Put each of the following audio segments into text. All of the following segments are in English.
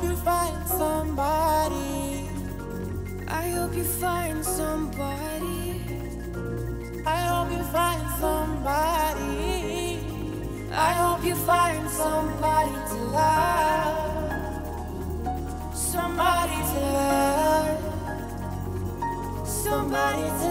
hope you find somebody. I hope you find somebody. I hope you find somebody. I hope you find somebody to love. Somebody to love. Somebody to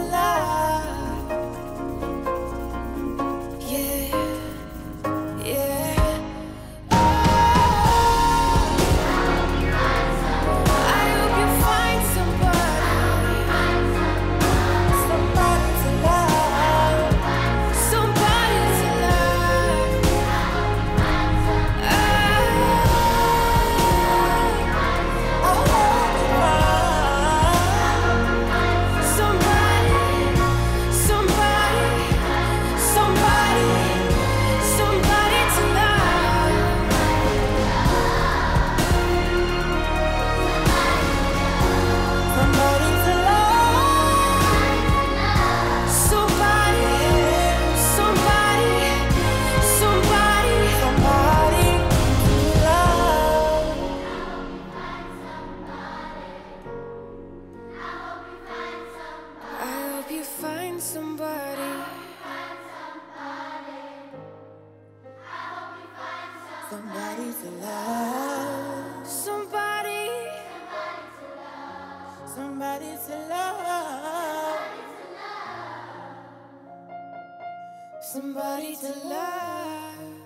Somebody to love. Somebody, Somebody to love. somebody to love.